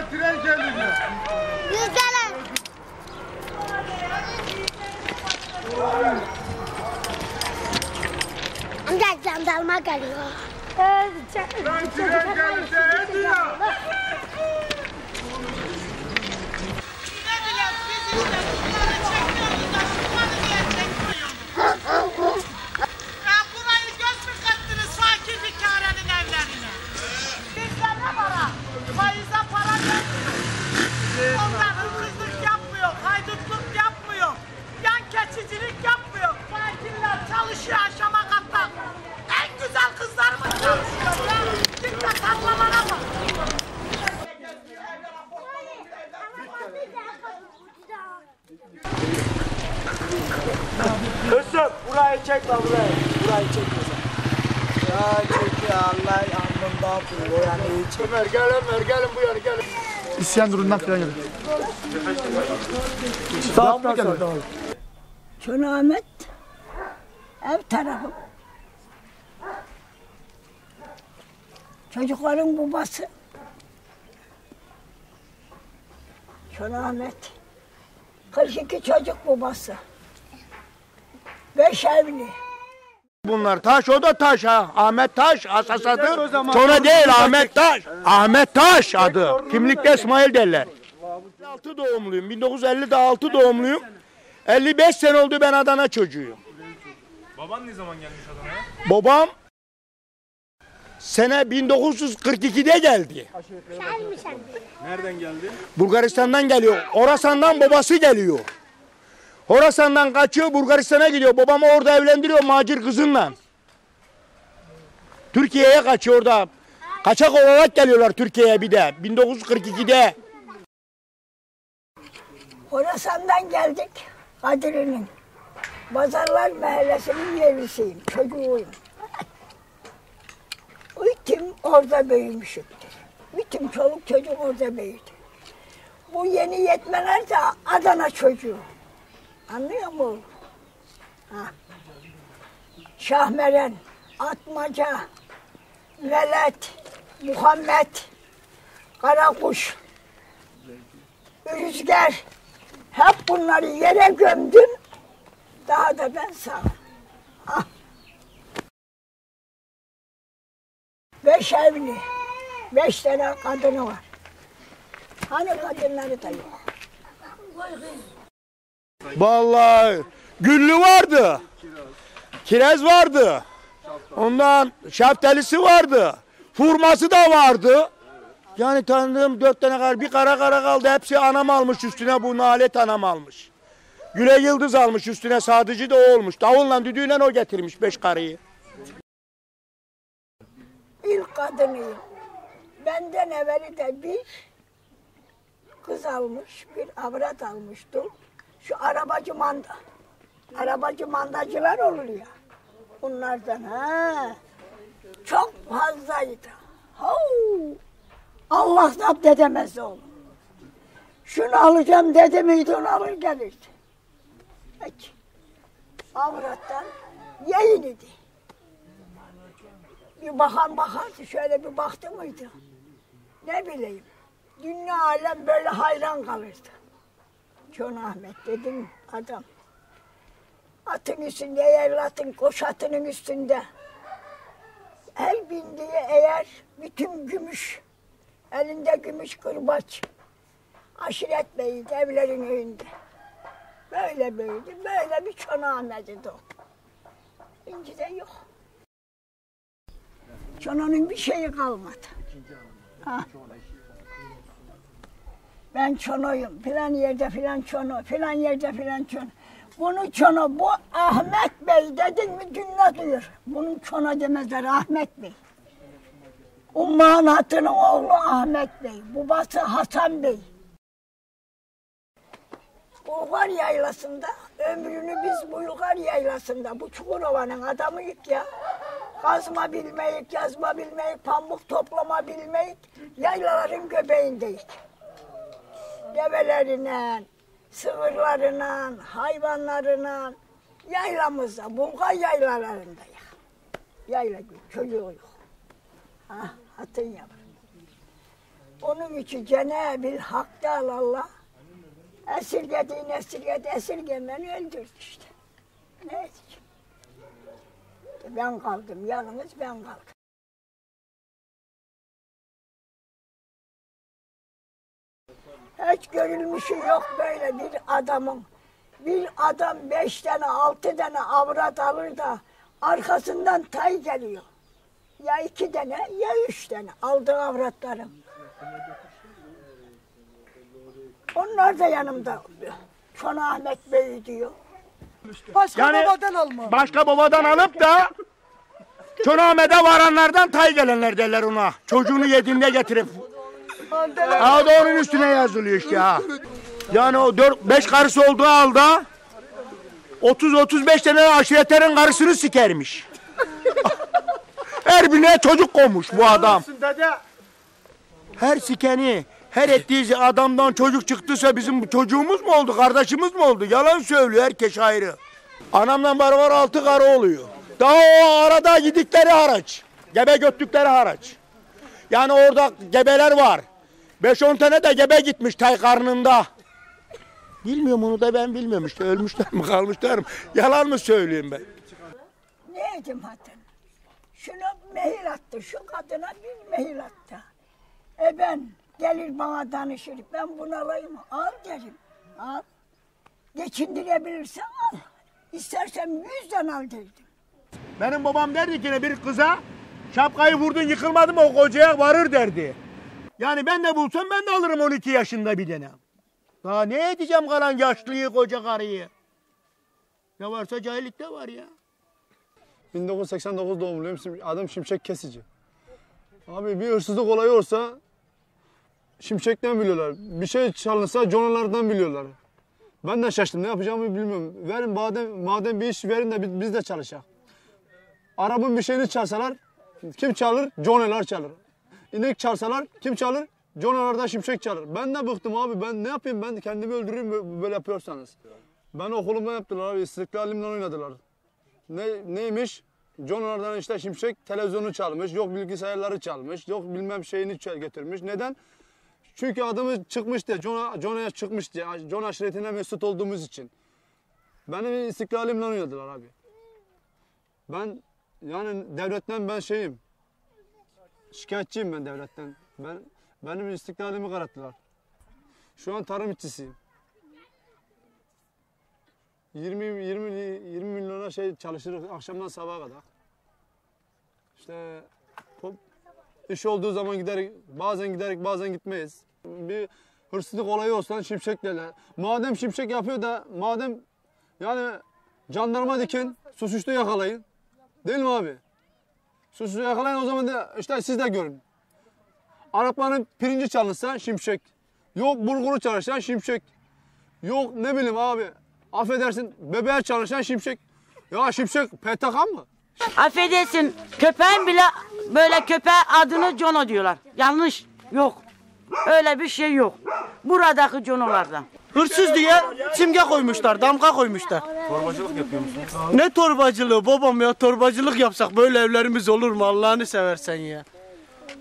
Ne devlet tren geliyor. Yüzdeler. Amca jandarma geliyor. Lan tren gelirse. Ne bileyim biz işte bunları çekiyoruz da şunları niye çekmiyorsunuz? Ya burayı göz mü kattınız fakir fikarenin evlerine? Bizde ne para? Faize para vermiyor. Onlar hırsızlık yapmıyor, haydutluk yapmıyor. Yan keçicilik yapmıyor. Fakirler çalışıyor aşama katta. En güzel kızlarımız çalışıyor ya. Git de tarlalara bak. Kızım burayı çek lan burayı. Burayı çek kızım. Ya çek ya Allah alnından bu yani iyi çek. Ömer gel Ömer gelin bu yana gelin. İsyan durumdan falan geldi. Saatten sonra. Şunu Ahmet, ev tarafı. Çocukların babası. Şunu Ahmet. 42 çocuk babası. Beş evli. Bunlar taş o da taş ha. Ahmet Taş asasadır. Sonra değil Ahmet Taş. Ahmet Taş adı. Kimlikte İsmail derler. 6 doğumluyum. 1950'de 6 doğumluyum. 55 sene oldu ben Adana çocuğuyum. Baban ne zaman gelmiş Adana'ya? Babam sene 1942'de geldi. Nereden geldi? Bulgaristan'dan geliyor. Horasan'dan babası geliyor. Horasan'dan kaçıyor Bulgaristan'a gidiyor. Babamı orada evlendiriyor macir kızınla. Türkiye'ye kaçıyor orada. Kaçak olarak geliyorlar Türkiye'ye bir de. 1942'de. Horasan'dan geldik. Kadir'in. Pazarlar Mahallesi'nin yerlisiyim. Çocuğuyum. Bütün orada büyümüşümdür. Bütün çoluk çocuk orada büyüdü. Bu yeni yetmeler de Adana çocuğu. Anlıyor musun? Ha. Şahmeren, Atmaca, Velet, Muhammed, Karakuş, Rüzgar. Hep bunları yere gömdüm. Daha da ben sağ. Beş evli. Beş tane kadını var. Hani kadınları da yok. Vallahi güllü vardı. Kiraz vardı. Ondan şeftalisi vardı. Hurması da vardı. Yani tanıdığım dört tane kar, bir kara kara kaldı. Hepsi anam almış üstüne bu nalet anam almış. Güle yıldız almış üstüne sadıcı da o olmuş. Davulla düdüğüyle o getirmiş beş karıyı. İlk kadınıyım. Benden evveli de bir kız almış, bir avrat almıştım. Şu arabacı manda. Arabacı mandacılar olur ya. Bunlardan ha. Çok fazlaydı. Huu. Allah zapt edemez oğlum. Şunu alacağım dedi miydi onu alır gelirdi. Peki. Avrattan yayın idi. Bir bakan bakardı şöyle bir baktı mıydı? Ne bileyim. Dünya alem böyle hayran kalırdı. Çon Ahmet dedim adam. Atın üstünde eğer atın koş atının üstünde. El bindiği eğer bütün gümüş. Elinde gümüş kırbaç. Aşiret beyi evlerin önünde. Böyle büyüdü. Böyle bir Çon Ahmet'iydi o. Şimdi de yok. Çono'nun bir şeyi kalmadı. Ha. Ben çonoyum. Filan yerde filan çono, filan yerde filan çono. Bunu çono, bu Ahmet Bey dedin mi cümle duyur. Bunun çono demezler Ahmet Bey. Umman Hatı'nın oğlu Ahmet Bey. Babası Hasan Bey. Bulgar yaylasında, ömrünü biz Bulgar yaylasında, bu Çukurova'nın adamıyık ya. Kazma bilmeyik, yazma bilmeyik, pamuk toplama bilmeyik, yaylaların göbeğindeyik. Develerine, sığırlarına, hayvanlarına, yaylamızda, Bulgar yaylalarındayız. Yayla gibi çocuğu yok. Ah, hatın yavrum. Onun için Cenab-ı Hak'tan Allah esirgediğini esirgedi, esirgemeni öldürdü işte. Ne edeceğim? Ben kaldım, yalnız ben kaldım. Hiç görülmüşü yok böyle bir adamın. Bir adam beş tane, altı tane avrat alır da arkasından tay geliyor. Ya iki tane ya üç tane aldığı avratlarım. Onlar da yanımda. Çon Ahmet Bey diyor. Başka Yani- babadan alma. Başka babadan alıp da Çonahmet'e varanlardan tay gelenler derler ona. Çocuğunu yediğinde getirip. Ha da onun üstüne yazılıyor işte ha. Yani o 4 5 karısı olduğu halde 30 35 tane aşiretlerin karısını sikermiş. Her birine çocuk koymuş bu adam. Her sikeni, her ettiği adamdan çocuk çıktıysa bizim çocuğumuz mu oldu, kardeşimiz mi oldu? Yalan söylüyor herkes ayrı. Anamla beraber altı karı oluyor. Daha o arada gidikleri haraç. Gebe göttükleri haraç. Yani orada gebeler var. 5-10 tane de gebe gitmiş tay karnında. Bilmiyorum onu da ben bilmiyorum işte. Ölmüşler mi kalmışlar mı? Yalan mı söyleyeyim ben? Ne edeyim hatun? Şuna mehir attı, şu kadına bir mehir attı. E ben gelir bana danışır, ben bunu alayım? Al derim, al. Geçindirebilirsen al. İstersen yüzden al derdim. Benim babam derdi ki bir kıza şapkayı vurdun yıkılmadı mı o kocaya varır derdi. Yani ben de bulsam ben de alırım 12 yaşında bir tane. Daha ne edeceğim kalan yaşlıyı koca karıyı? Ne varsa cahillikte var ya. 1989 doğumluyum. Adım Şimşek Kesici. Abi bir hırsızlık olayı olsa Şimşek'ten biliyorlar. Bir şey çalınsa Jonalardan biliyorlar. Ben de şaştım. Ne yapacağımı bilmiyorum. Verin madem, madem bir iş verin de biz de çalışak. Arabın bir şeyini çalsalar kim çalır? Jonalar çalır. İnek çalsalar kim çalır? Jonalardan Şimşek çalır. Ben de bıktım abi. Ben ne yapayım? Ben kendimi öldürürüm bö- böyle yapıyorsanız. Ben okulumda yaptılar abi. İstiklalimden oynadılar. Ne, neymiş? John'lardan işte Şimşek televizyonu çalmış, yok bilgisayarları çalmış, yok bilmem şeyini getirmiş. Neden? Çünkü adımız çıkmış diye, John, John'a çıkmış diye, John aşiretine mesut olduğumuz için. Benim istiklalimle oynadılar abi. Ben yani devletten ben şeyim, şikayetçiyim ben devletten. Ben benim istiklalimi kararttılar. Şu an tarım işçisiyim. 20 20 20 milyona şey çalışırız akşamdan sabaha kadar. İşte iş olduğu zaman giderek bazen giderek bazen gitmeyiz. Bir hırsızlık olayı olsa şimşek derler. Madem şimşek yapıyor da madem yani jandarma dikin suçüstü yakalayın. Değil mi abi? Suçüstü yakalayın o zaman da işte siz de görün. Arapların pirinci çalınsa şimşek. Yok bulguru çalışan şimşek. Yok ne bileyim abi. Affedersin bebeğe çalışan şimşek. Ya şimşek PTK mı? Affedersin köpeğin bile böyle köpeğe adını Jono diyorlar. Yanlış. Yok. Öyle bir şey yok. Buradaki Jonolardan. Hırsız diye simge koymuşlar, damga koymuşlar. Torbacılık yapıyor musun? Ne torbacılığı babam ya torbacılık yapsak böyle evlerimiz olur mu Allah'ını seversen ya.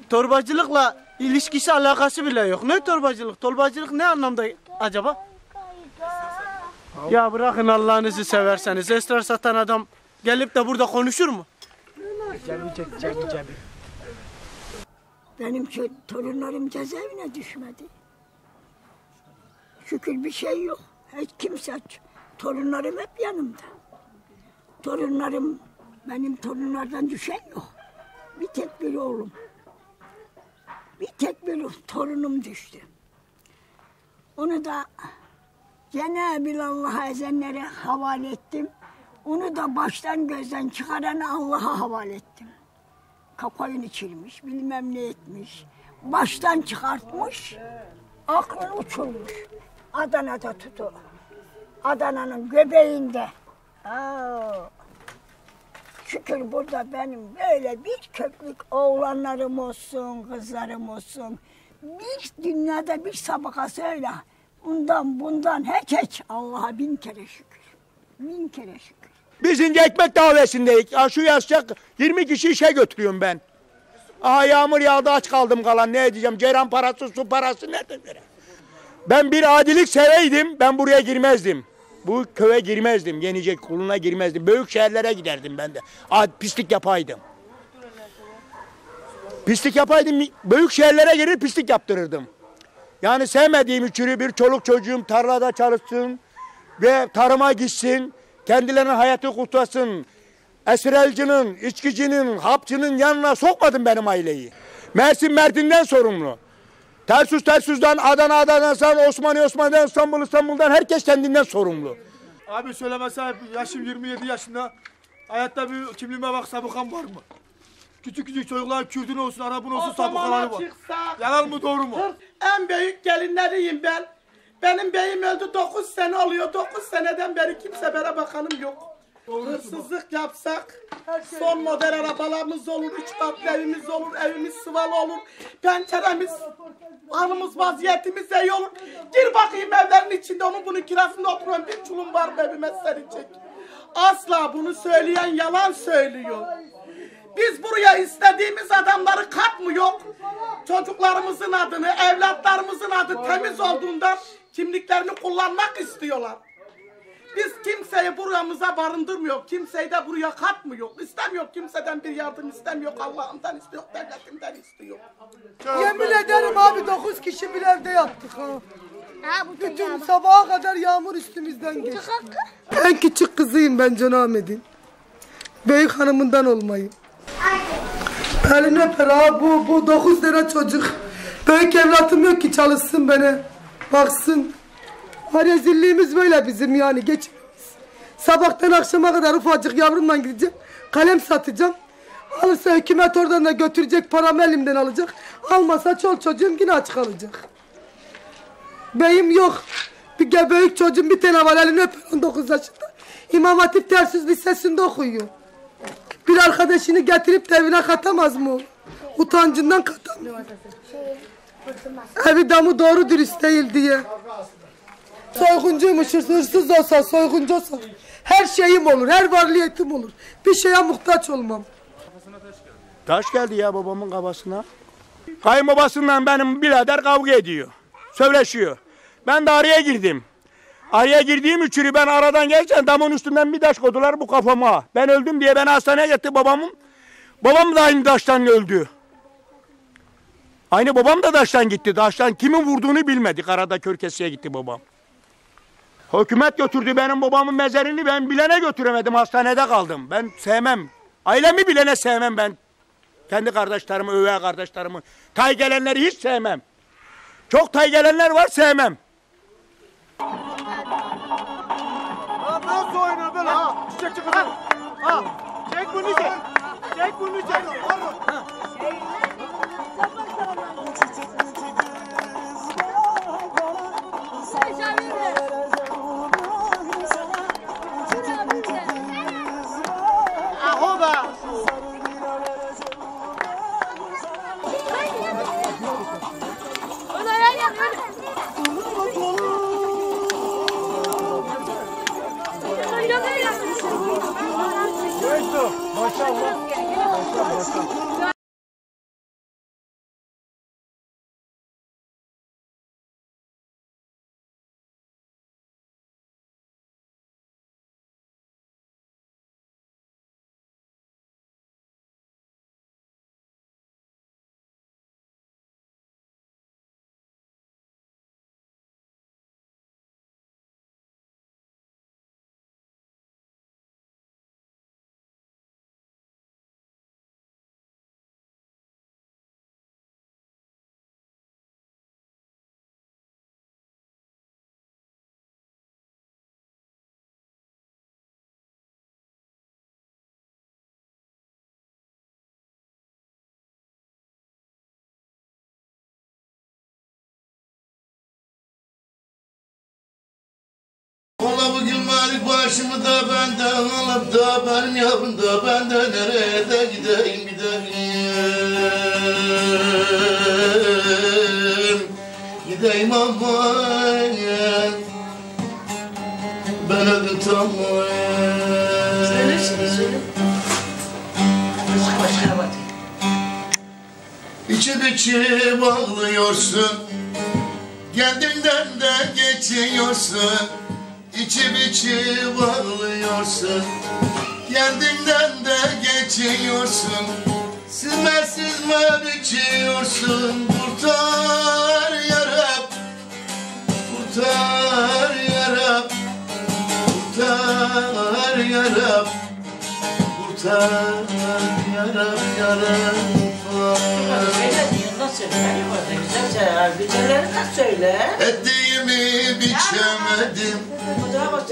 Torbacılıkla ilişkisi alakası bile yok. Ne torbacılık? Torbacılık ne anlamda acaba? Ya bırakın Allah'ınızı severseniz. Esrar satan adam gelip de burada konuşur mu? Benim ço- torunlarım cezaevine düşmedi. Şükür bir şey yok. Hiç kimse, torunlarım hep yanımda. Torunlarım, benim torunlardan düşen yok. Bir tek bir oğlum. Bir tek bir torunum düştü. Onu da Cenab-ı Allah'a ezenlere havale ettim. Onu da baştan gözden çıkaran Allah'a havale ettim kokain içirmiş, bilmem ne etmiş. Baştan çıkartmış, aklını uçurmuş. Adana'da tutu. Adana'nın göbeğinde. Aa, şükür burada benim böyle bir köklük oğlanlarım olsun, kızlarım olsun. Bir dünyada bir sabıkası öyle. Bundan bundan hiç Allah'a bin kere şükür. Bin kere şükür. Biz ince ekmek davesindeyiz. Ya şu yazacak 20 kişi işe götürüyorum ben. Aha yağmur yağdı aç kaldım kalan ne edeceğim? Ceyran parası, su parası nereden vereyim? Ben bir adilik seveydim ben buraya girmezdim. Bu köye girmezdim. Yenecek kuluna girmezdim. Büyük şehirlere giderdim ben de. Ad, pislik yapaydım. Pislik yapaydım. Büyük şehirlere girir pislik yaptırırdım. Yani sevmediğim üçünü bir çoluk çocuğum tarlada çalışsın ve tarıma gitsin. Kendilerinin hayatı kurtarsın. Esrelcinin, içkicinin, hapçının yanına sokmadım benim aileyi. Mersin Mertin'den sorumlu. Tersus Tersus'dan, Adana Adana'dan, Osmaniye Osmaniye'den, İstanbul İstanbul'dan herkes kendinden sorumlu. Abi söyleme sahip yaşım 27 yaşında. Hayatta bir kimliğime bak sabıkam var mı? Küçük küçük çocuklar Kürtün olsun, Arap'ın olsun sabıkaları var. çıksak. Yalan mı doğru mu? En büyük gelinleriyim ben. Benim beyim öldü 9 sene oluyor. 9 seneden beri kimse bana bakanım yok. Hırsızlık yapsak son model arabalarımız olur, üç katlı evimiz olur, evimiz sıvalı olur, penceremiz, hanımız vaziyetimiz iyi olur. Gir bakayım evlerin içinde onun bunun kirasında oturan bir çulum var mı evime serecek. Asla bunu söyleyen yalan söylüyor. Biz buraya istediğimiz adamları katmıyor. Çocuklarımızın adını, evlatlarımızın adı temiz olduğundan kimliklerini kullanmak istiyorlar. Biz kimseyi buramıza barındırmıyor. Kimseyi de buraya katmıyor. İstemiyor kimseden bir yardım istemiyor. Allah'ımdan istiyor, devletimden istiyor. Yemin ederim abi 9 kişi bir evde yattık ha. Ha bu Bütün bak. sabaha kadar yağmur üstümüzden geçti. En küçük kızıyım ben Can Ahmet'in. Büyük hanımından olmayı. Elini öper ha bu, bu 9 tane çocuk. Büyük evlatım yok ki çalışsın beni. Baksın. Ha rezilliğimiz böyle bizim yani geçimimiz. Sabahtan akşama kadar ufacık yavrumla gideceğim. Kalem satacağım. Alırsa hükümet oradan da götürecek paramı elimden alacak. Almasa çol çocuğum yine aç kalacak. Beyim yok. Bir ge- büyük çocuğum bir tane var elini öper 19 yaşında. İmam Hatip Tersiz Lisesi'nde okuyor. Bir arkadaşını getirip de evine katamaz mı? Utancından katamıyor. Evi damı doğru dürüst değil diye. Soyguncuymuş, hırsız olsa, soyguncu olsa. Her şeyim olur, her varliyetim olur. Bir şeye muhtaç olmam. Taş geldi ya babamın kafasına. Kayınbabasından benim birader kavga ediyor. Söyleşiyor. Ben de araya girdim. Araya girdiğim üçünü ben aradan gelirken damın üstünden bir taş koydular bu kafama. Ben öldüm diye beni hastaneye gitti babamım. Babam da aynı taştan öldü. Aynı babam da taştan gitti. Taştan kimin vurduğunu bilmedik. Arada Körkesi'ye gitti babam. Hükümet götürdü benim babamın mezarını ben bilene götüremedim. Hastanede kaldım. Ben sevmem. Ailemi bilene sevmem ben. Kendi kardeşlerimi, övey kardeşlerimi. Tay gelenleri hiç sevmem. Çok tay gelenler var sevmem. Nasıl oynuyor böyle ha? Çiçek çıkıyor. Ha. Çek bunu çek. Çek bunu çek. Aho Valla bugün malik başımı da benden alıp da benim yavrum da benden nereye de gideyim? Gideyim Gideyim aman ben öldüm tamam söyle. Başka başka hava İçi biçi bağlıyorsun Kendinden de geçiyorsun İçi biçi bağlıyorsun Kendinden de geçiyorsun. Sizme sizme biçiyorsun. Kurtar yarab Kurtar yarab Kurtar yarab Kurtar yarab yarab Söyle yanına söyle. Ne var güzel söyle. Güzelleri de söyle. Ettiğimi biçemedim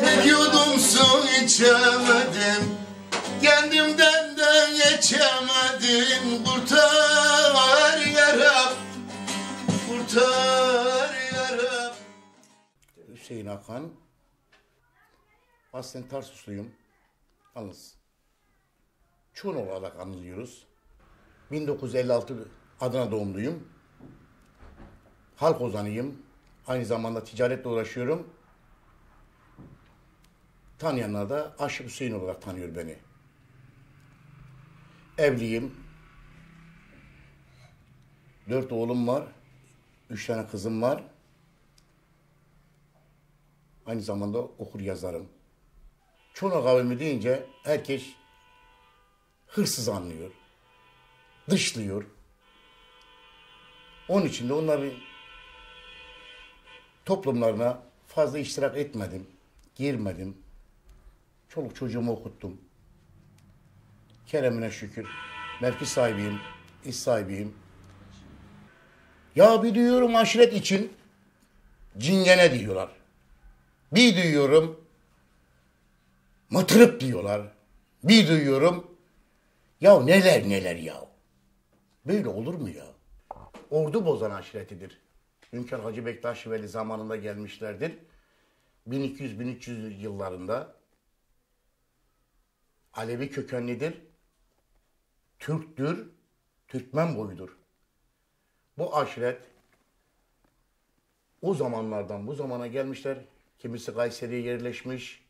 Bir yudum su içemedim Kendimden de geçemedim Kurtar yarab Kurtar yarab Hüseyin Hakan. Aslen Tarsusluyum. Yalnız Çun olarak anılıyoruz. 1956 Adana doğumluyum. Halk ozanıyım. Aynı zamanda ticaretle uğraşıyorum. Tanıyanlar da Aşık Hüseyin olarak tanıyor beni. Evliyim. Dört oğlum var. Üç tane kızım var. Aynı zamanda okur yazarım. Çonak kavmi deyince herkes hırsız anlıyor. Dışlıyor. Onun için de onların toplumlarına fazla iştirak etmedim. Girmedim. Çoluk çocuğumu okuttum. Keremine şükür. Mevki sahibiyim. iş sahibiyim. Ya bir duyuyorum aşiret için cingene diyorlar. Bir duyuyorum mıtırıp diyorlar. Bir duyuyorum ya neler neler ya. Böyle olur mu ya? Ordu bozan aşiretidir. Hünkar Hacı Bektaş Veli zamanında gelmişlerdir. 1200-1300 yıllarında Alevi kökenlidir. Türktür, Türkmen boyudur. Bu aşiret o zamanlardan bu zamana gelmişler. Kimisi Kayseri'ye yerleşmiş,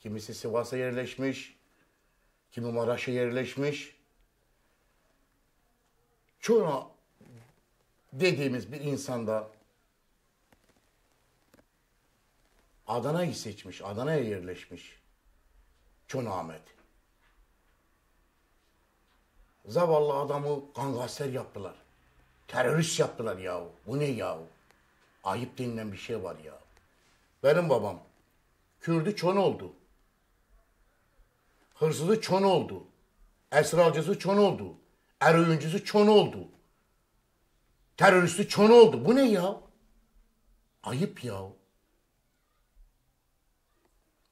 kimisi Sivas'a yerleşmiş, kimi Maraş'a yerleşmiş. Çoğuna dediğimiz bir insanda Adana'yı seçmiş, Adana'ya yerleşmiş. Çon Ahmet. Zavallı adamı gangaster yaptılar. Terörist yaptılar yahu. Bu ne yahu? Ayıp denilen bir şey var ya. Benim babam Kürdü çon oldu. Hırsızı çon oldu. Esrarcısı çon oldu. Er oyuncusu çon oldu. Teröristi çon oldu. Bu ne ya? Ayıp ya.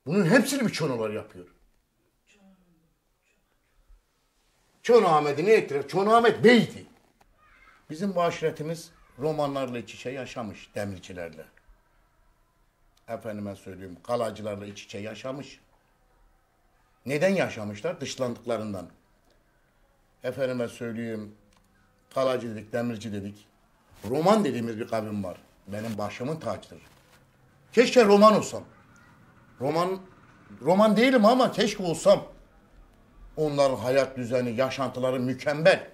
Bunun hepsini bir çonolar yapıyor. Çon Ahmet'i ne ettiler? Çon Ahmet beydi. Bizim bu aşiretimiz romanlarla iç içe yaşamış demircilerle. Efendime söyleyeyim kalacılarla iç içe yaşamış. Neden yaşamışlar? Dışlandıklarından. Efendime söyleyeyim kalacı dedik, demirci dedik. Roman dediğimiz bir kavim var. Benim başımın tacıdır. Keşke roman olsam. Roman roman değilim ama keşke olsam. Onların hayat düzeni, yaşantıları mükemmel.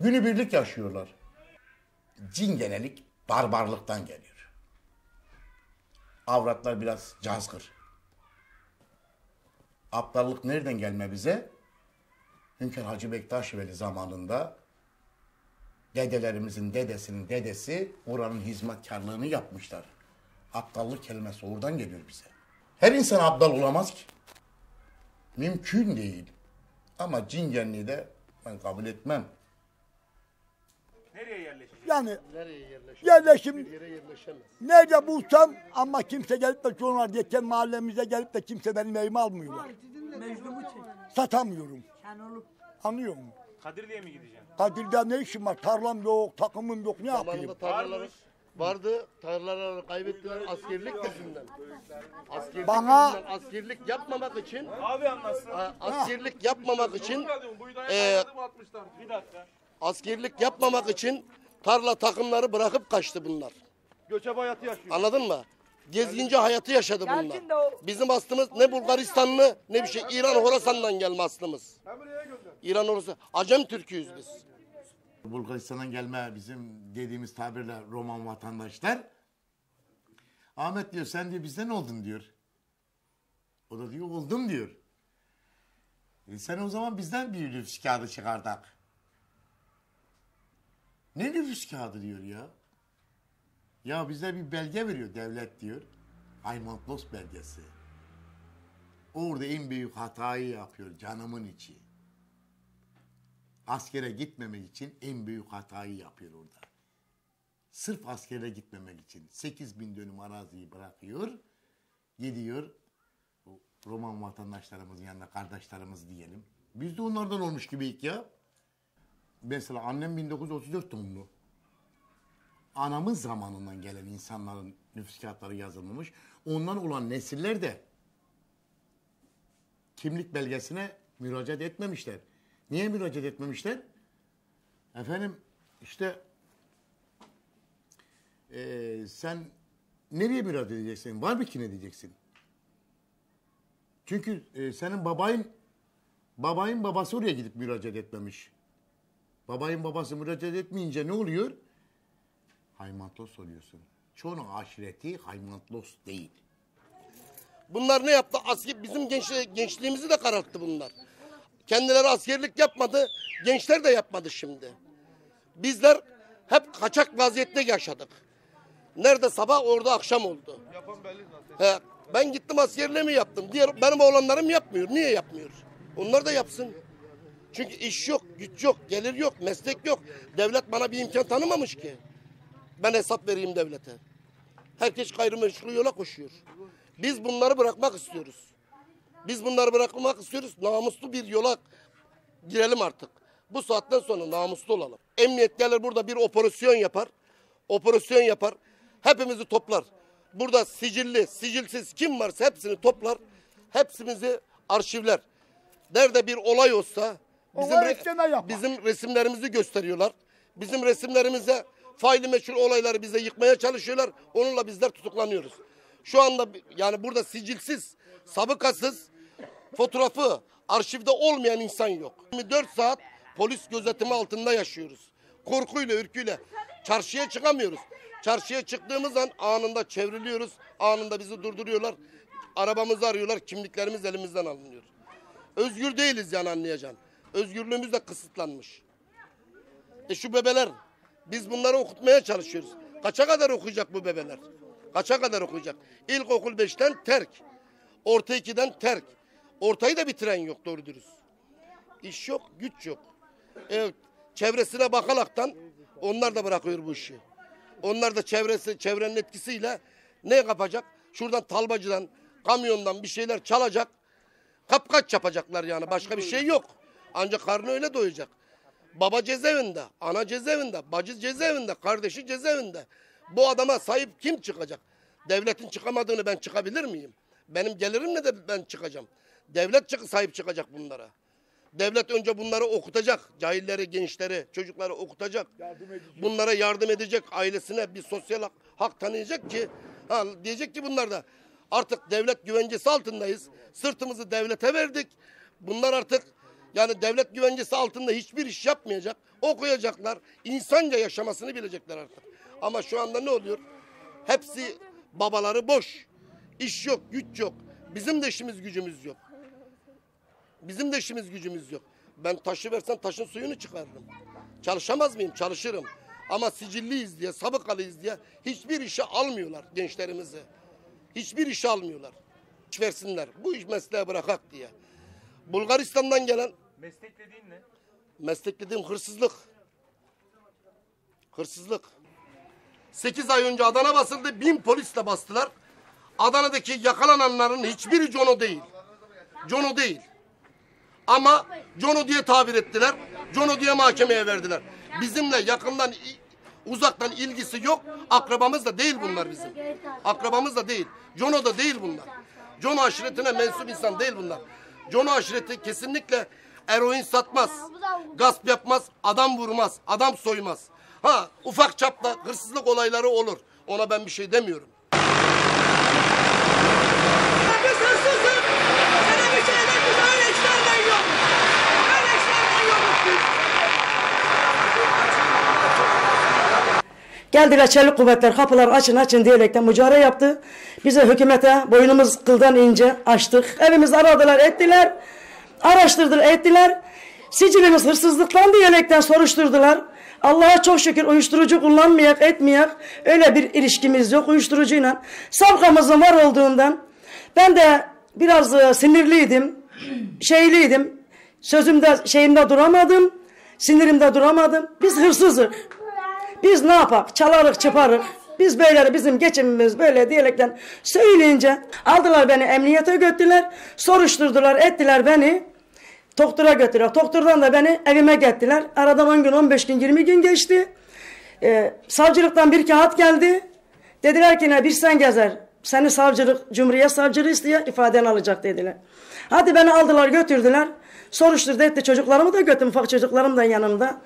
Günübirlik yaşıyorlar. Cingenelik barbarlıktan geliyor. Avratlar biraz cazgır. Aptallık nereden gelme bize? Hünkar Hacı Bektaş Veli zamanında dedelerimizin dedesinin dedesi oranın hizmetkarlığını yapmışlar. Aptallık kelimesi oradan geliyor bize. Her insan aptal olamaz ki. Mümkün değil. Ama cingenliği de ben kabul etmem. Nereye yerleşecek? Yani Nereye yerleşir? yerleşim Bir yere yerleşemez. nerede bulsam ama kimse gelip de sonra geçen mahallemize gelip de kimse benim evimi almıyorlar. Satamıyorum. Anlıyor musun? Kadirli'ye mi gideceksin? Kadir'de ne işim var? Tarlam yok, takımım yok. Ne yapayım? Zamanında tarlaları vardı. Tarlaları kaybettiler askerlik yüzünden. Askerlik Bana- yüzünden askerlik yapmamak için Abi anlatsın. a- askerlik yapmamak için Ee, atmışlar? Bir dakika. askerlik yapmamak için tarla takımları bırakıp kaçtı bunlar. Göçebe hayatı yaşıyor. Anladın mı? Gezginci hayatı yaşadı bunlar. Bizim aslımız ne Bulgaristanlı ne bir şey. İran Horasan'dan gelme aslımız. İran Horasan. Acem Türküyüz biz. Bulgaristan'dan gelme bizim dediğimiz tabirle Roman vatandaşlar. Ahmet diyor sen diyor bizden oldun diyor. O da diyor oldum diyor. E sen o zaman bizden bir nüfus kağıdı çıkardak. Ne nüfus kağıdı diyor ya? Ya bize bir belge veriyor devlet diyor. Aymontlos belgesi. Orada en büyük hatayı yapıyor canımın içi. Askere gitmemek için en büyük hatayı yapıyor orada. Sırf askere gitmemek için 8 bin dönüm araziyi bırakıyor. Gidiyor Roman vatandaşlarımızın yanına kardeşlerimiz diyelim. Biz de onlardan olmuş gibiyik ya. Mesela annem 1934 doğumlu. Anamın zamanından gelen insanların nüfus kağıtları yazılmamış. Ondan olan nesiller de kimlik belgesine müracaat etmemişler. Niye müracaat etmemişler? Efendim işte eee, sen nereye müracaat edeceksin? Var mı ki ne diyeceksin? Çünkü e, senin babayın babayın babası oraya gidip müracaat etmemiş. Babayın babası müracaat etmeyince ne oluyor? Haymantlos oluyorsun. Çoğunun aşireti haymantlos değil. Bunlar ne yaptı? Asker, bizim genç, gençliğimizi de kararttı bunlar. Kendileri askerlik yapmadı, gençler de yapmadı şimdi. Bizler hep kaçak vaziyette yaşadık. Nerede sabah orada akşam oldu. He, ben gittim askerliğimi yaptım. Diğer benim oğlanlarım yapmıyor. Niye yapmıyor? Onlar da yapsın. Çünkü iş yok, güç yok, gelir yok, meslek yok. Devlet bana bir imkan tanımamış ki. Ben hesap vereyim devlete. Herkes gayrimeşru yola koşuyor. Biz bunları bırakmak istiyoruz. Biz bunları bırakmak istiyoruz. Namuslu bir yola girelim artık. Bu saatten sonra namuslu olalım. Emniyet gelir burada bir operasyon yapar. Operasyon yapar. Hepimizi toplar. Burada sicilli, sicilsiz kim varsa hepsini toplar. Hepsimizi arşivler. Nerede bir olay olsa bizim, re- bizim resimlerimizi gösteriyorlar. Bizim resimlerimize faili meçhul olayları bize yıkmaya çalışıyorlar. Onunla bizler tutuklanıyoruz. Şu anda yani burada sicilsiz, sabıkasız, fotoğrafı arşivde olmayan insan yok. 24 saat polis gözetimi altında yaşıyoruz. Korkuyla, ürküyle. Çarşıya çıkamıyoruz. Çarşıya çıktığımız an anında çevriliyoruz. Anında bizi durduruyorlar. Arabamızı arıyorlar. Kimliklerimiz elimizden alınıyor. Özgür değiliz yani anlayacaksın. Özgürlüğümüz de kısıtlanmış. E şu bebeler biz bunları okutmaya çalışıyoruz. Kaça kadar okuyacak bu bebeler? Kaça kadar okuyacak? İlkokul 5'ten terk. Orta 2'den terk. Ortayı da bitiren yok doğru dürüst. İş yok, güç yok. Evet, çevresine bakalaktan onlar da bırakıyor bu işi. Onlar da çevresi, çevrenin etkisiyle ne yapacak? Şuradan talbacıdan, kamyondan bir şeyler çalacak. Kapkaç yapacaklar yani. Başka bir şey yok. Ancak karnı öyle doyacak. Baba cezaevinde, ana cezaevinde, bacı cezaevinde, kardeşi cezaevinde. Bu adama sahip kim çıkacak? Devletin çıkamadığını ben çıkabilir miyim? Benim gelirimle de ben çıkacağım. Devlet çık sahip çıkacak bunlara. Devlet önce bunları okutacak. Cahilleri, gençleri, çocukları okutacak. Bunlara yardım edecek. Ailesine bir sosyal hak, hak tanıyacak ki ha, diyecek ki bunlar da artık devlet güvencesi altındayız. Sırtımızı devlete verdik. Bunlar artık yani devlet güvencesi altında hiçbir iş yapmayacak. Okuyacaklar. insanca yaşamasını bilecekler artık. Ama şu anda ne oluyor? Hepsi babaları boş. İş yok, güç yok. Bizim de işimiz gücümüz yok. Bizim de işimiz gücümüz yok. Ben taşı versen taşın suyunu çıkarırım. Çalışamaz mıyım? Çalışırım. Ama sicilliyiz diye, sabıkalıyız diye hiçbir işe almıyorlar gençlerimizi. Hiçbir işe almıyorlar. İş versinler. Bu iş mesleğe bırakak diye. Bulgaristan'dan gelen Meslek dediğin ne? meslek dediğim hırsızlık. Hırsızlık. 8 ay önce Adana basıldı. Bin polisle bastılar. Adana'daki yakalananların hiçbiri Jono değil. Jono değil. Ama Jono diye tabir ettiler. Jono diye mahkemeye verdiler. Bizimle yakından uzaktan ilgisi yok. Akrabamız da değil bunlar bizim. Akrabamız da değil. Jono da değil bunlar. Jono aşiretine mensup insan değil bunlar. Jono aşireti kesinlikle eroin satmaz. Gasp yapmaz, adam vurmaz, adam soymaz. Ha ufak çapta hırsızlık olayları olur. Ona ben bir şey demiyorum. Geldiler çelik kuvvetler kapılar açın açın diyerekten mücadele yaptı. Bize hükümete boynumuz kıldan ince açtık. Evimizi aradılar ettiler. Araştırdılar ettiler. Sicilimiz hırsızlıktan diyerekten soruşturdular. Allah'a çok şükür uyuşturucu kullanmayak etmeyek. Öyle bir ilişkimiz yok uyuşturucuyla. Savkamızın var olduğundan ben de biraz e, sinirliydim. Şeyliydim. Sözümde şeyimde duramadım. Sinirimde duramadım. Biz hırsızık. Biz ne yapak? Çalarık çıparık. Biz böyle bizim geçimimiz böyle diyerekten söyleyince aldılar beni emniyete götürdüler. Soruşturdular ettiler beni. Doktora götürdüler. Doktordan da beni evime gettiler. Aradan 10 gün 15 gün 20 gün geçti. Ee, savcılıktan bir kağıt geldi. Dediler ki ne bir sen gezer. Seni savcılık, Cumhuriyet savcılığı istiyor ifadeni alacak dediler. Hadi beni aldılar götürdüler. Soruşturdu etti çocuklarımı da götürdüm ufak çocuklarım da yanımda.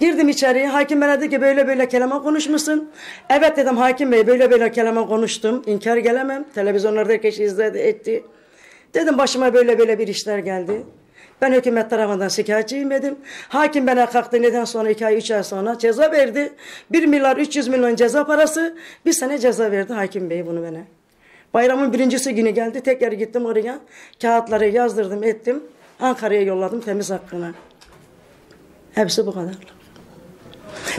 Girdim içeriye. Hakim bana dedi ki böyle böyle kelime konuşmuşsun. Evet dedim hakim bey böyle böyle kelime konuştum. İnkar gelemem. Televizyonlarda herkes izledi etti. Dedim başıma böyle böyle bir işler geldi. Ben hükümet tarafından şikayetçiyim dedim. Hakim bana kalktı neden sonra iki ay üç ay sonra ceza verdi. 1 milyar 300 milyon ceza parası. Bir sene ceza verdi hakim bey bunu bana. Bayramın birincisi günü geldi. Tekrar gittim oraya. Kağıtları yazdırdım ettim. Ankara'ya yolladım temiz hakkına. Hepsi bu kadar.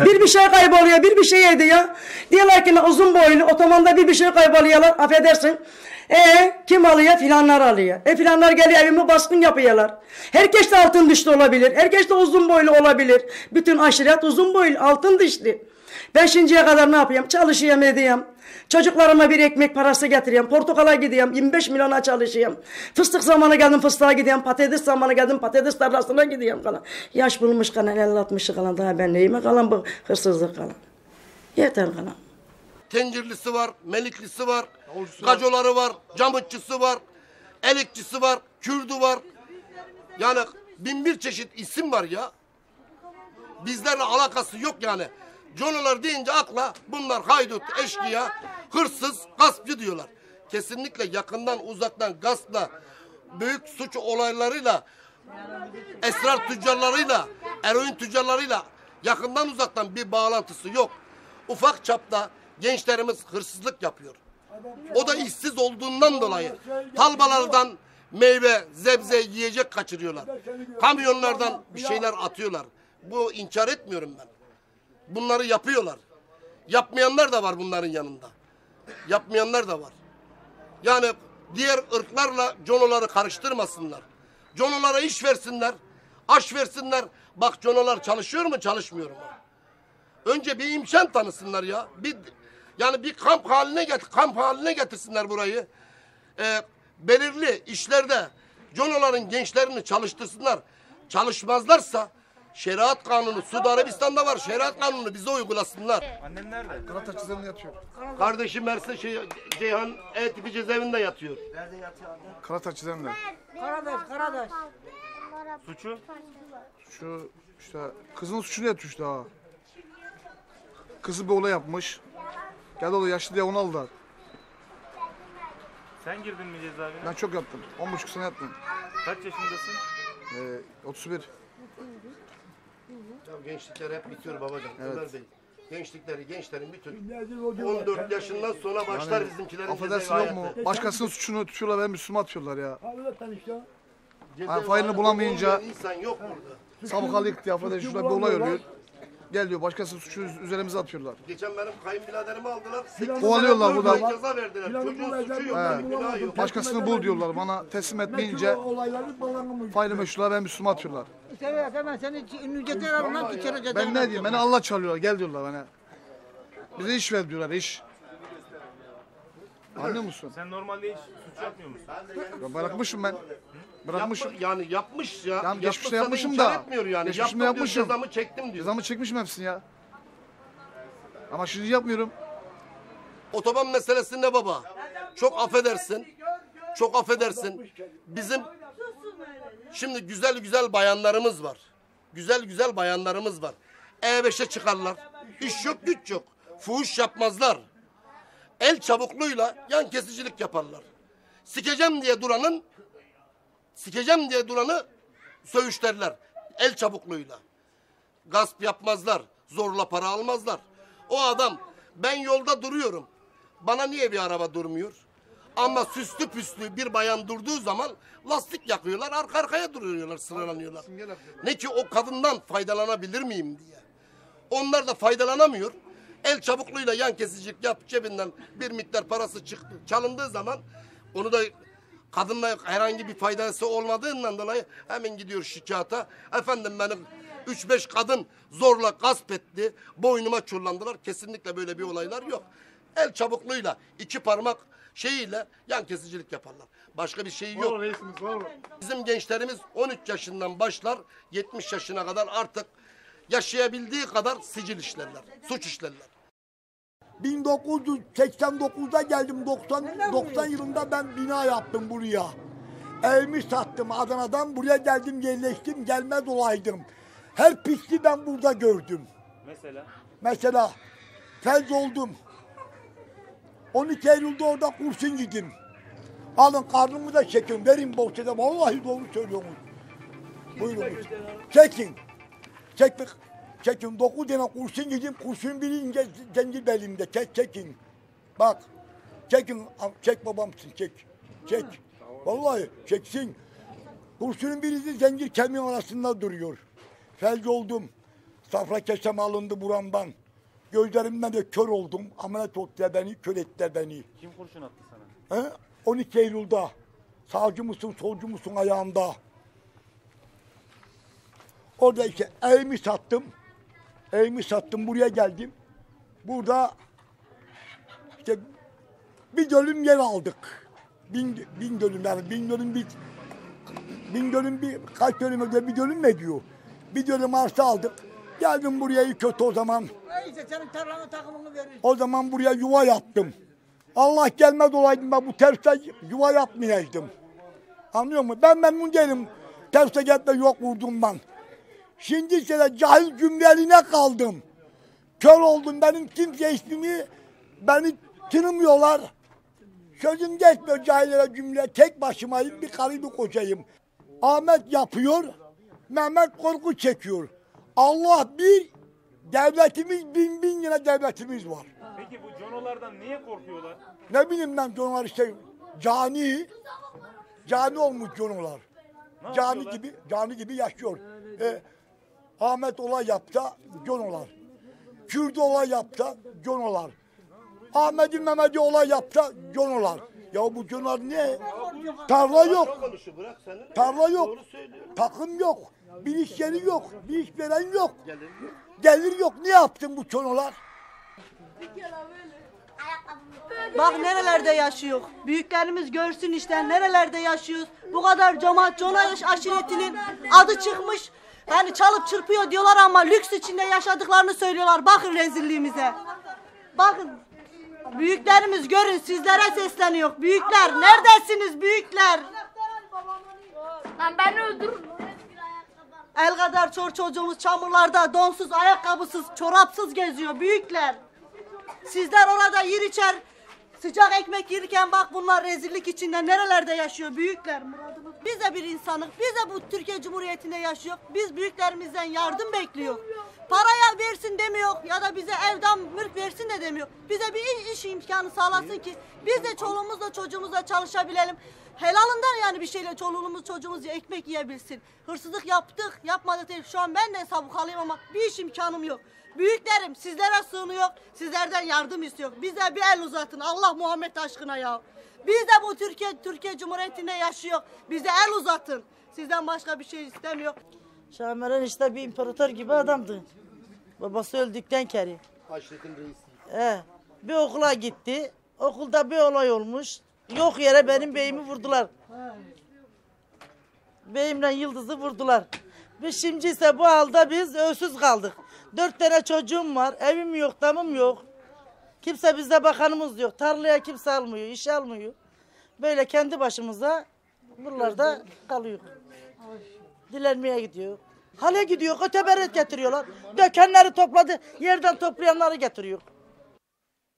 Bir bir şey kayboluyor, bir bir şey yedi ya. Diyorlar ki uzun boylu, otomanda bir bir şey kayboluyorlar, affedersin. E kim alıyor? Filanlar alıyor. E filanlar geliyor evime baskın yapıyorlar. Herkes de altın dişli olabilir. Herkes de uzun boylu olabilir. Bütün aşiret uzun boylu, altın dişli. Ben şimdiye kadar ne yapayım? Çalışıyorum, ediyorum. Çocuklarıma bir ekmek parası getiriyorum. Portakala gidiyorum. 25 milyona çalışıyorum. Fıstık zamanı geldim fıstığa gidiyorum. Patates zamanı geldim patates tarlasına gidiyorum kalan. Yaş bulmuş kalan 50-60'ı kalan daha ben neyime kalan bu hırsızlık kalan. Yeter kalan. Tencirlisi var, meliklisi var, gacoları var, camıtçısı var, elekçisi var, kürdü var. Yani bin bir çeşit isim var ya. Bizlerle alakası yok yani. Conolar deyince akla bunlar haydut, eşkıya, hırsız, gaspçı diyorlar. Kesinlikle yakından uzaktan gaspla, büyük suç olaylarıyla, esrar tüccarlarıyla, eroin tüccarlarıyla yakından uzaktan bir bağlantısı yok. Ufak çapta gençlerimiz hırsızlık yapıyor. O da işsiz olduğundan dolayı talbalardan meyve, zebze, yiyecek kaçırıyorlar. Kamyonlardan bir şeyler atıyorlar. Bu inkar etmiyorum ben. Bunları yapıyorlar. Yapmayanlar da var bunların yanında. Yapmayanlar da var. Yani diğer ırklarla conoları karıştırmasınlar. Conolara iş versinler, aş versinler. Bak conolar çalışıyor mu, çalışmıyor mu? Önce bir imkan tanısınlar ya. Bir yani bir kamp haline get kamp haline getirsinler burayı. Ee, belirli işlerde conoların gençlerini çalıştırsınlar. Çalışmazlarsa şeriat kanunu Suudi Arabistan'da var. Şeriat kanunu bize uygulasınlar. Annem nerede? Kanat açılarında yatıyor. Kardeşim Mersin şey, Ceyhan E tipi cezaevinde yatıyor. Kanat açılarında. Karadaş, karadaş. Suçu? Şu işte kızın suçunu yatıyor işte ha. Kızı bir olay yapmış. Geldi o da yaşlı diye onu aldılar. Sen girdin mi cezaevine? Ben çok yaptım. 10,5 sene yattım. Kaç yaşındasın? Ee, 31. Ya gençlikler hep bitiyor babacan. Evet. Ömer Bey. Gençlikleri, gençlerin bütün 14 yaşından sonra başlar Yani, bizimkilerin Affedersin cezaevi yok mu? Başkasının suçunu tutuyorlar ben Müslüman atıyorlar ya. Cezaevi Hani failini hayatı bulamayınca olmayan insan yok burada. sabıkalı yıktı affedersin şurada bir olay oluyor. Gel diyor başkasının suçu üzerimize atıyorlar. Geçen benim kayınbiraderimi aldılar. Kovalıyorlar burada. Ceza verdiler. Çocuğun suçu yok. He. Yok. Başkasını bul diyorlar bana teslim etmeyince faili meşrular ben Müslüman atıyorlar. Evet hemen seni nücete arından geçirecek. Ben ne diyeyim beni Allah çalıyorlar gel diyorlar bana. Bize iş ver diyorlar iş. Anlıyor musun? Sen normalde hiç suç yapmıyor musun? Ya bırakmışım ben. Bırakmışım. Yapma- yani yapmış ya. Yani geçmişte yapmışım da. Etmiyor yani. Geçmişte Yaptım diyor, yapmışım. Cezamı çektim diyor. Cezamı çekmişim hepsini ya. Ama şimdi yapmıyorum. Otoban meselesi ne baba? Çok affedersin. Çok affedersin. Bizim şimdi güzel güzel bayanlarımız var. Güzel güzel bayanlarımız var. E5'e çıkarlar. İş yok güç yok. Fuhuş yapmazlar. El çabukluğuyla yan kesicilik yaparlar. Sikeceğim diye duranın sikeceğim diye duranı söğüşlerler. El çabukluğuyla. Gasp yapmazlar. Zorla para almazlar. O adam ben yolda duruyorum. Bana niye bir araba durmuyor? Ama süslü püslü bir bayan durduğu zaman lastik yakıyorlar, arka arkaya duruyorlar, sıralanıyorlar. Ne ki o kadından faydalanabilir miyim diye. Onlar da faydalanamıyor. El çabukluğuyla yan kesicilik yap cebinden bir miktar parası çıktı. Çalındığı zaman onu da kadınla herhangi bir faydası olmadığından dolayı hemen gidiyor şikayete. Efendim benim 3-5 kadın zorla gasp etti. Boynuma çullandılar. Kesinlikle böyle bir olaylar yok. El çabukluğuyla iki parmak şeyiyle yan kesicilik yaparlar. Başka bir şey yok. Bizim gençlerimiz 13 yaşından başlar 70 yaşına kadar artık yaşayabildiği kadar sicil işlerler, suç işlerler. 1989'da geldim 90 90 yılında ben bina yaptım buraya. Evimi sattım Adana'dan buraya geldim yerleştim gelmez olaydım. Her pisliği ben burada gördüm. Mesela? Mesela felç oldum. 12 Eylül'de orada kurşun yedim. Alın karnımı da çekin verin bohçada vallahi doğru söylüyorsunuz. Buyurun. Çekin. Çekin. Çekin. Dokuz tane kurşun yedim. Kurşun biri ince zincir belimde. Çek çekin. Bak. Çekin. Çek babamsın çek. Çek. Vallahi çeksin. Kurşunun birisi zincir kemiğin arasında duruyor. Felç oldum. Safra kesem alındı buramdan. Gözlerimden de kör oldum. Ameliyat ettiler beni, kör ettiler beni. Kim kurşun attı sana? He? 12 Eylül'de. Sağcı mısın, solcu musun ayağımda. Orada işte evimi sattım. Evimi sattım, buraya geldim. Burada işte bir dönüm yer aldık. Bin, bin dönüm yani bin dönüm bir bin dönüm bir kaç dönüm öde bir dönüm ne diyor? Bir dönüm arsa aldık. Geldim buraya iyi kötü o zaman. Neyse senin tarlanın takımını verir. O zaman buraya yuva yaptım. Allah gelmez olaydım ben bu terste yuva yapmayaydım. Anlıyor musun? Ben memnun değilim. Terste gelme yok vurdum ben. Şimdi ise de cahil cümleline kaldım. Kör oldum benim kimse ismimi beni tanımıyorlar. Sözüm geçmiyor cahillere cümle. Tek başımayım bir karı bir kocayım. Ahmet yapıyor. Mehmet korku çekiyor. Allah bir devletimiz bin bin lira devletimiz var. Peki bu conolardan niye korkuyorlar? Ne bileyim ben onlar işte cani, cani olmuş conolar. Cani gibi, cani gibi yaşıyor. Ee, Ahmet olay yapsa conolar. Kürt olay yapsa conolar. Ahmet'i Mehmet'i olay yapsa conolar. Ya bu conolar ne? Tarla yok. Tarla yok. Takım yok. Bir iş yeri yok. Bir iş veren yok. Gelir yok. Ne yaptın bu conolar? Bak nerelerde yaşıyor. Büyüklerimiz görsün işte nerelerde yaşıyoruz. Bu kadar cemaat cona aşiretinin adı çıkmış. Yani çalıp çırpıyor diyorlar ama lüks içinde yaşadıklarını söylüyorlar. Bakın rezilliğimize. Bakın. Büyüklerimiz görün sizlere sesleniyor. Büyükler neredesiniz büyükler? Lan beni öldürün. El kadar çor çocuğumuz çamurlarda donsuz, ayakkabısız, çorapsız geziyor büyükler. Sizler orada yer içer, sıcak ekmek yerken bak bunlar rezillik içinde nerelerde yaşıyor büyükler. Muradımız. Biz de bir insanız, biz de bu Türkiye Cumhuriyeti'nde yaşıyor. Biz büyüklerimizden yardım bekliyor. Paraya versin demiyor ya da bize evden mülk versin de demiyor. Bize bir iş imkanı sağlasın ki biz de çoluğumuzla çocuğumuzla çalışabilelim. Helalından yani bir şeyle çoluğumuz çocuğumuz ekmek yiyebilsin. Hırsızlık yaptık, yapmadık değil. Şu an ben de sabukalıyım ama bir iş imkanım yok. Büyüklerim sizlere sığınıyor, sizlerden yardım istiyor. Bize bir el uzatın Allah Muhammed aşkına ya. Biz de bu Türkiye Türkiye Cumhuriyeti'nde yaşıyor. Bize el uzatın. Sizden başka bir şey istemiyor. Şameren işte bir imparator gibi adamdı. Babası öldükten keri. Haşretin reisi. He. Bir okula gitti. Okulda bir olay olmuş. Yok yere benim beyimi vurdular. Beyimle Yıldız'ı vurdular. Biz şimdi ise bu halde biz ölsüz kaldık. Dört tane çocuğum var. Evim yok, damım yok. Kimse bizde bakanımız yok. Tarlaya kimse almıyor, iş almıyor. Böyle kendi başımıza buralarda kalıyor. Dilenmeye gidiyor. Hale gidiyor, öteberet getiriyorlar. Dökenleri topladı, yerden toplayanları getiriyor.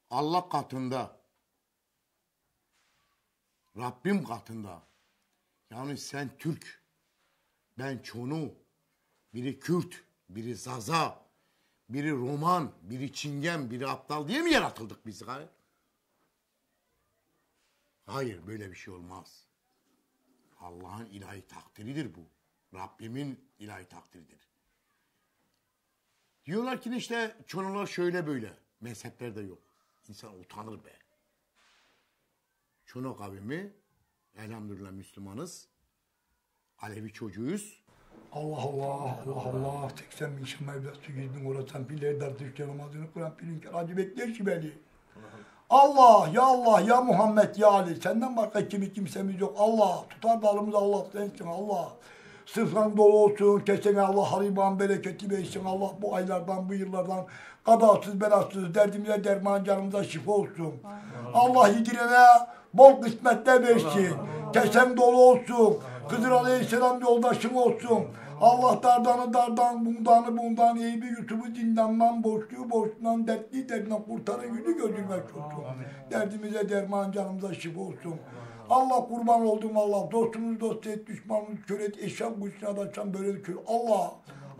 Allah katında. Rabbim katında. Yani sen Türk. Ben Çonu. Biri Kürt. Biri Zaza. Biri roman, biri çingen, biri aptal diye mi yaratıldık biz? Hayır. Hayır böyle bir şey olmaz. Allah'ın ilahi takdiridir bu. Rabbimin ilahi takdiridir. Diyorlar ki işte çonalar şöyle böyle. Mezheplerde yok. İnsan utanır be. Çono kavmi elhamdülillah Müslümanız. Alevi çocuğuyuz. Allah Allah Allah Allah 80 bin şım evlatı 100 bin uğratan piller dar düşken namazını Kur'an pilin keracı bekler ki beni. Allah ya Allah ya Muhammed ya Ali senden başka kimi kimsemiz yok Allah tutar dalımız Allah sensin Allah Sıfran dolu olsun kesene Allah hariban bereketi versin Allah bu aylardan bu yıllardan kadasız belasız derdimize derman canımıza şifa olsun. Allah yedirene bol kısmetler versin. Kesen dolu olsun. Hızır Aleyhisselam yoldaşım olsun. Allah dardanı dardan, bundanı bundan, iyi bir yutubu zindandan, borçluyu borçludan, dertli derdinden kurtarın yüzü gözülmek olsun. Derdimize derman, canımıza şifa olsun. Allah kurban oldum Allah. Dostumuz dost et, düşmanımız kör et, eşya kuşuna da çan böyle kör. Allah.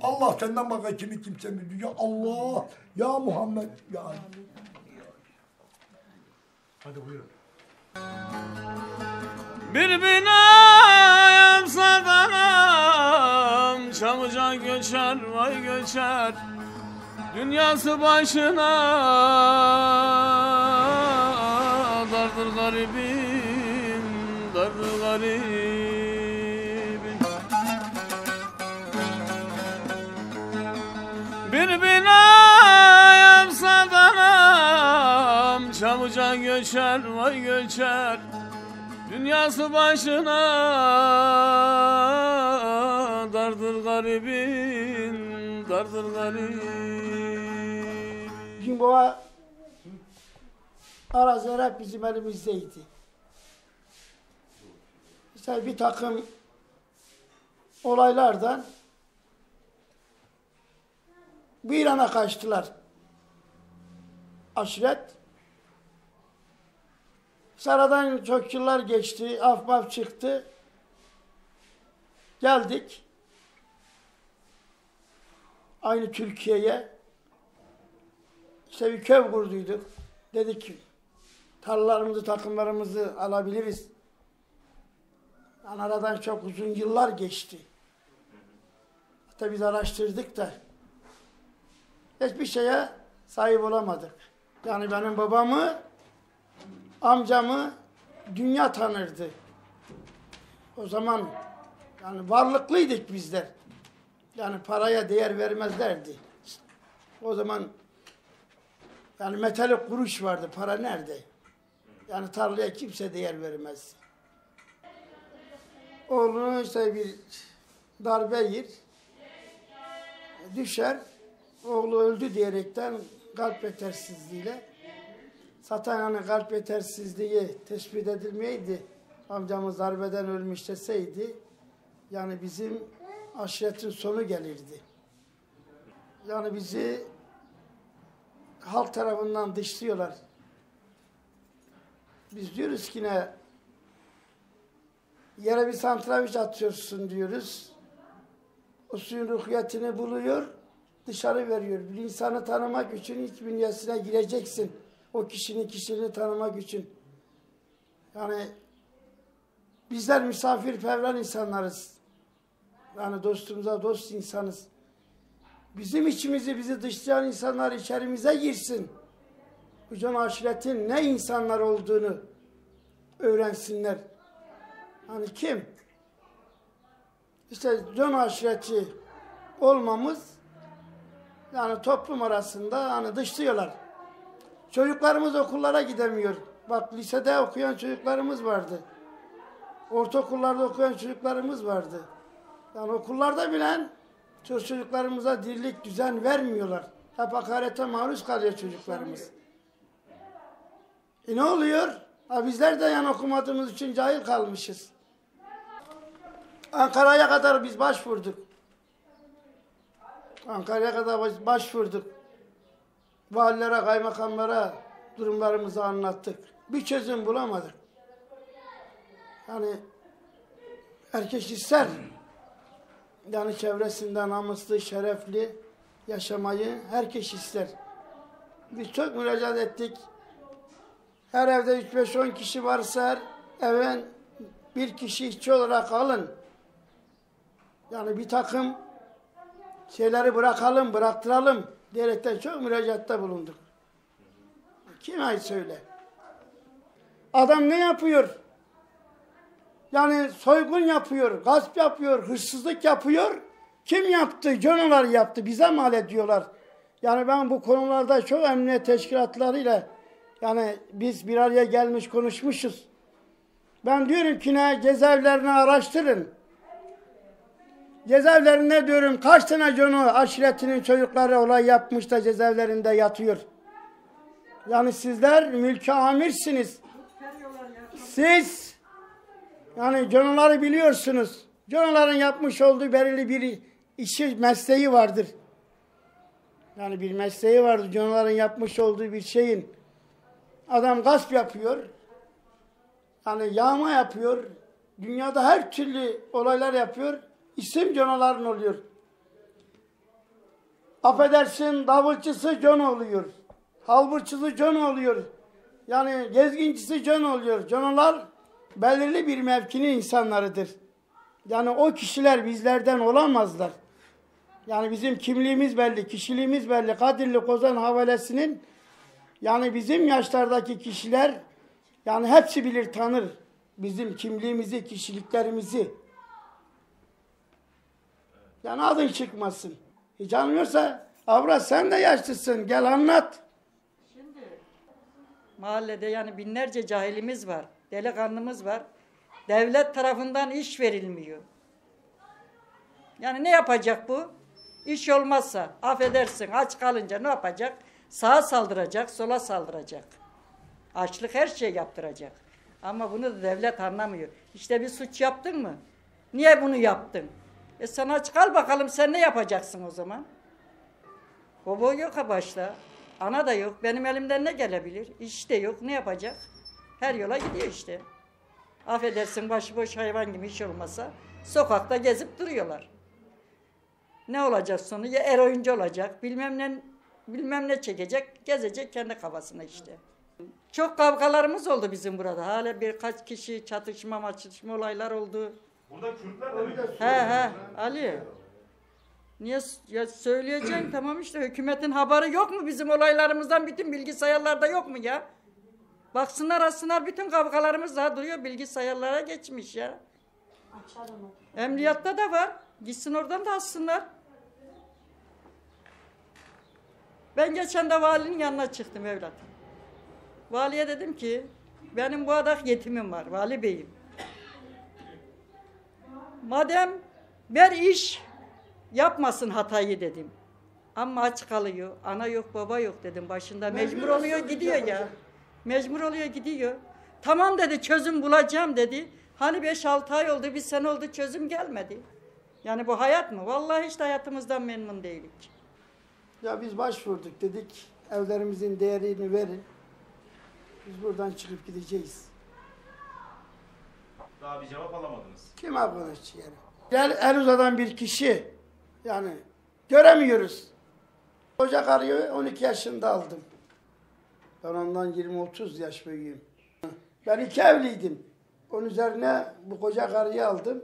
Allah senden başka kimi kimsemiz yok. Allah. Ya Muhammed. Ya Ali. Hadi buyurun. Bir binayım sadanam Göçer vay göçer. Dünyası başına. Dardır garibim Dardır garibim. Bir binayım sadanam Çabucak göçer vay göçer. Dünyası başına dardır garibin, dardır garibin. Bizim baba araziler hep bizim elimizdeydi. İşte bir takım olaylardan bu İran'a kaçtılar. Aşiret. Saradan çok yıllar geçti, af baf çıktı. Geldik. Aynı Türkiye'ye. İşte bir köy kurduyduk. Dedik ki tarlalarımızı, takımlarımızı alabiliriz. Yani çok uzun yıllar geçti. Hatta biz araştırdık da hiçbir şeye sahip olamadık. Yani benim babamı amcamı dünya tanırdı. O zaman yani varlıklıydık bizler. Yani paraya değer vermezlerdi. O zaman yani metalik kuruş vardı. Para nerede? Yani tarlaya kimse değer vermez. Oğlunu işte bir darbe yer. Düşer. Oğlu öldü diyerekten kalp yetersizliğiyle Satana'nın kalp yetersizliği tespit edilmeydi. Amcamız darbeden ölmüş deseydi yani bizim aşiretin sonu gelirdi. Yani bizi halk tarafından dışlıyorlar. Biz diyoruz ki ne yere bir santraviç atıyorsun diyoruz. O suyun ruhiyetini buluyor, dışarı veriyor. Bir insanı tanımak için iç bünyesine gireceksin. O kişinin kişiliğini tanımak için. Yani bizler misafirperver insanlarız. Yani dostumuza dost insanız. Bizim içimizi bizi dışlayan insanlar içerimize girsin. Can aşiretin ne insanlar olduğunu öğrensinler. Hani kim? İşte can aşireti olmamız yani toplum arasında hani dışlıyorlar. Çocuklarımız okullara gidemiyor. Bak lisede okuyan çocuklarımız vardı. Ortaokullarda okuyan çocuklarımız vardı. Yani okullarda bilen çocuklarımıza dirlik, düzen vermiyorlar. Hep hakarete maruz kalıyor çocuklarımız. E ne oluyor? Ha bizler de yani okumadığımız için cahil kalmışız. Ankara'ya kadar biz başvurduk. Ankara'ya kadar başvurduk. Valilere, kaymakamlara durumlarımızı anlattık. Bir çözüm bulamadık. Yani herkes ister. Yani çevresinden namuslu, şerefli, yaşamayı herkes ister. Biz çok müracaat ettik. Her evde 3-5-10 kişi varsa her eve bir kişi işçi olarak alın. Yani bir takım şeyleri bırakalım, bıraktıralım diyerekten çok müracaatta bulunduk. Kim ay söyle. Adam ne yapıyor? Yani soygun yapıyor, gasp yapıyor, hırsızlık yapıyor. Kim yaptı? Conolar yaptı. Bize mal ediyorlar. Yani ben bu konularda çok emniyet teşkilatlarıyla yani biz bir araya gelmiş konuşmuşuz. Ben diyorum ki ne cezaevlerini araştırın. Cezaevlerinde diyorum kaç tane cono aşiretinin çocukları olay yapmış da cezaevlerinde yatıyor. Yani sizler mülke amirsiniz. Siz yani conoları biliyorsunuz. Conoların yapmış olduğu belirli bir işi, mesleği vardır. Yani bir mesleği vardır. Conoların yapmış olduğu bir şeyin. Adam gasp yapıyor. Yani yağma yapıyor. Dünyada her türlü olaylar yapıyor. İsim conoların oluyor. Affedersin davulcusu con oluyor. Halburçusu con oluyor. Yani gezgincisi con oluyor. Conolar belirli bir mevkinin insanlarıdır. Yani o kişiler bizlerden olamazlar. Yani bizim kimliğimiz belli, kişiliğimiz belli. Kadirli Kozan Havalesi'nin yani bizim yaşlardaki kişiler yani hepsi bilir, tanır bizim kimliğimizi, kişiliklerimizi. Yani adın çıkmasın. Hiç anlıyorsa Avra sen de yaşlısın gel anlat. Mahallede yani binlerce cahilimiz var. Delikanlımız var. Devlet tarafından iş verilmiyor. Yani ne yapacak bu? İş olmazsa affedersin aç kalınca ne yapacak? Sağa saldıracak, sola saldıracak. Açlık her şey yaptıracak. Ama bunu da devlet anlamıyor. İşte bir suç yaptın mı? Niye bunu yaptın? E sen aç kal bakalım sen ne yapacaksın o zaman? Baba yok ha başta. Ana da yok. Benim elimden ne gelebilir? İş de yok. Ne yapacak? Her yola gidiyor işte. Affedersin başıboş hayvan gibi iş olmasa sokakta gezip duruyorlar. Ne olacak sonu? Ya er oyuncu olacak, bilmem ne bilmem ne çekecek, gezecek kendi kafasına işte. Çok kavgalarımız oldu bizim burada. Hala birkaç kişi çatışma maçışma olaylar oldu. Burada Kürtler de mi? He he Ali. Niye ya söyleyeceksin tamam işte hükümetin haberi yok mu bizim olaylarımızdan bütün bilgisayarlarda yok mu ya? Baksınlar aslında bütün kavgalarımız daha duruyor bilgisayarlara geçmiş ya. Emniyatta da var. Gitsin oradan da alsınlar. Ben geçen de valinin yanına çıktım evlat. Valiye dedim ki benim bu adak yetimim var vali beyim. Madem ver iş yapmasın hatayı dedim. Ama aç kalıyor. Ana yok baba yok dedim başında. Mecbur oluyor gidiyor ya. Mecbur oluyor gidiyor. Tamam dedi çözüm bulacağım dedi. Hani 5-6 ay oldu bir sene oldu çözüm gelmedi. Yani bu hayat mı? Vallahi işte hayatımızdan memnun değilik. Ya biz başvurduk dedik evlerimizin değerini verin. Biz buradan çıkıp gideceğiz. Daha bir cevap alamadınız. Kim arkadaş yani? Gel el uzadan bir kişi. Yani göremiyoruz. Ocak arıyor 12 yaşında aldım. Ben ondan 20-30 yaş büyüğüm. Ben iki evliydim. Onun üzerine bu koca karıyı aldım.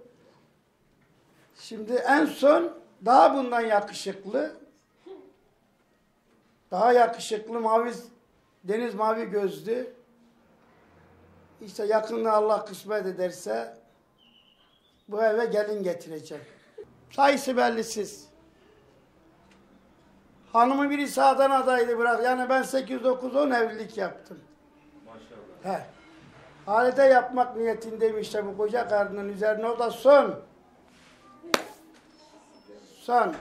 Şimdi en son daha bundan yakışıklı, daha yakışıklı mavi, deniz mavi gözlü. İşte yakında Allah kısmet ederse bu eve gelin getireceğim. Sayısı bellisiz. Hanımı biri sağdan adaydı bırak. Yani ben 8-9-10 evlilik yaptım. Maşallah. He. Halide yapmak niyetindeyim işte bu koca karının üzerine. O da son. Son.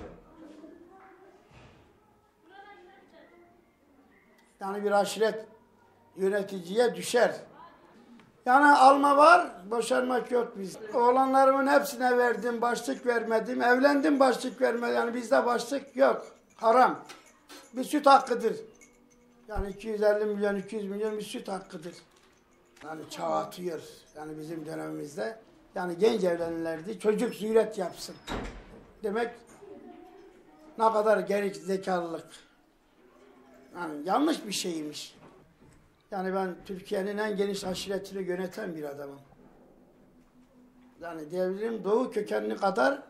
Yani bir aşiret yöneticiye düşer. Yani alma var, boşanmak yok biz. Oğlanlarımın hepsine verdim, başlık vermedim. Evlendim, başlık vermedim. Yani bizde başlık yok. Haram. Bir süt hakkıdır. Yani 250 milyon, 200 milyon bir süt hakkıdır. Yani çağ atıyor. Yani bizim dönemimizde. Yani genç evlenirlerdi. Çocuk züret yapsın. Demek Ne kadar geri zekalılık. Yani yanlış bir şeymiş. Yani ben Türkiye'nin en geniş aşiretini yöneten bir adamım. Yani devrim doğu kökenli kadar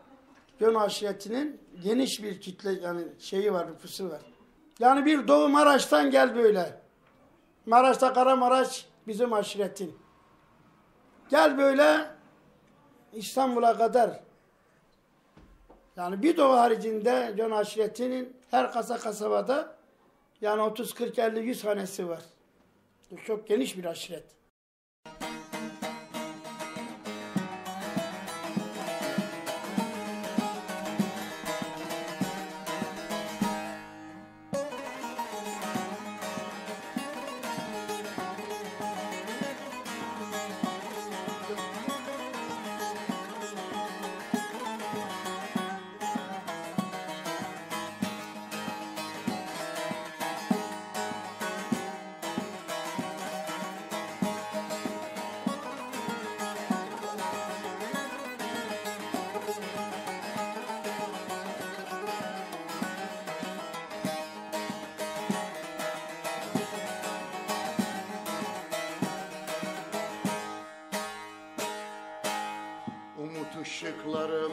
Gön aşiretinin geniş bir kitle yani şeyi var, nüfusu var. Yani bir Doğu Maraş'tan gel böyle. Maraş'ta Karamaraş bizim aşiretin. Gel böyle İstanbul'a kadar. Yani bir Doğu haricinde Gön aşiretinin her kasa kasabada yani 30, 40, 50, 100 hanesi var. Çok geniş bir aşiret. Umut ışıklarım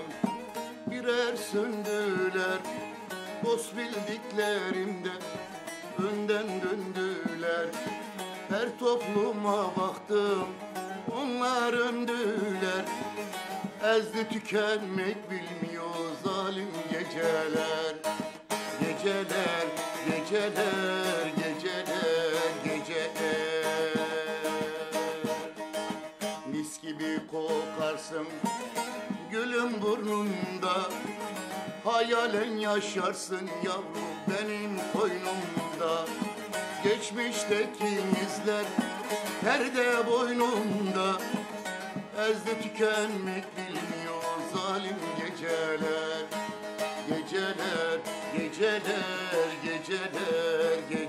birer söndüler. Dost bildiklerimde önden döndüler. Her topluma baktım onlar öndüler. Ezdi tükenmek bilmiyor zalim geceler. Geceler, geceler, geceler, geceler. Mis gibi kokarsın gülüm burnunda Hayalen yaşarsın yavrum benim koynumda. Geçmişteki izler perde boynumda. Ezdi tükenmek bilmiyor zalim geceler. Geceler, geceler, geceler, geceler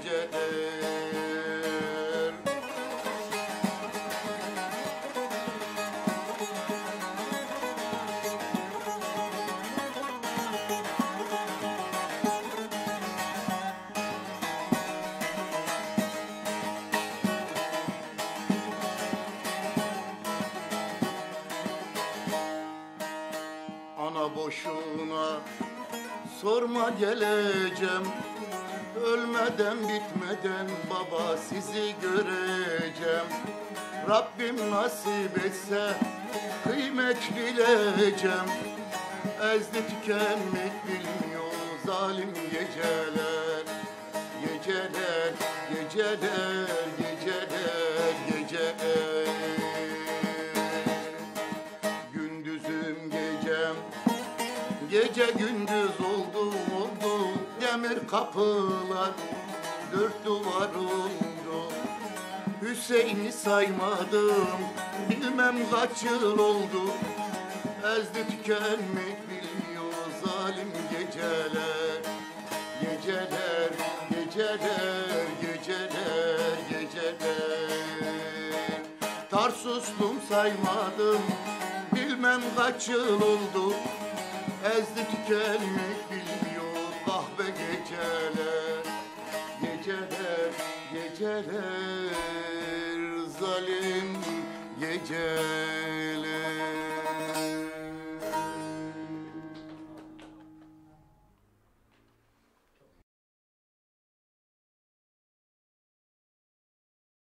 boşuna. Sorma geleceğim Ölmeden bitmeden baba sizi göreceğim. Rabbim nasip etse kıymet bileceğim. Ezdi tükenmek bilmiyor zalim geceler. Geceler, geceler, geceler, Gündüz oldu oldu Demir kapılar. Dört duvar oldu Hüseyin'i saymadım. Bilmem kaç yıl oldu Ezdi tükenmek bilmiyor zalim geceler. Geceler, geceler, geceler, geceler. Tarsus'tum saymadım Bilmem kaç yıl oldu Ezdi tükenmek bilmiyor kahve geceler. Geceler, geceler